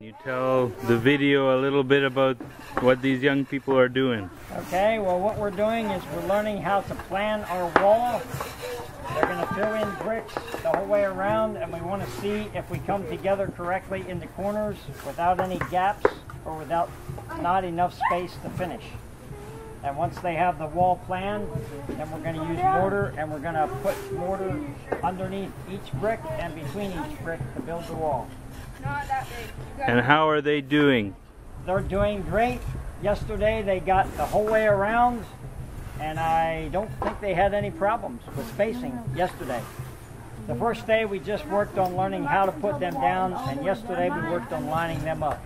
You tell the video a little bit about what these young people are doing. Okay, well what we're doing is we're learning how to plan our wall. They're going to fill in bricks the whole way around and we want to see if we come together correctly in the corners without any gaps or without not enough space to finish. And once they have the wall planned, then we're going to use mortar and we're going to put mortar underneath each brick and between each brick to build the wall. And how are they doing? They're doing great. Yesterday they got the whole way around and I don't think they had any problems with spacing yesterday. The first day we just worked on learning how to put them down and yesterday we worked on lining them up.